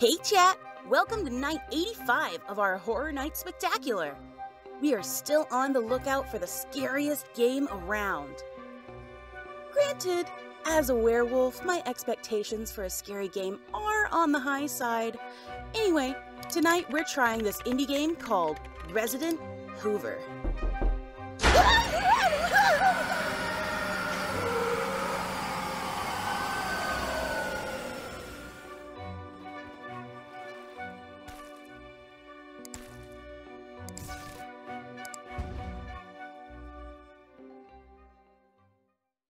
Hey chat! Welcome to night 85 of our Horror Night Spectacular. We are still on the lookout for the scariest game around. Granted, as a werewolf, my expectations for a scary game are on the high side. Anyway, tonight we're trying this indie game called Resident Hoover.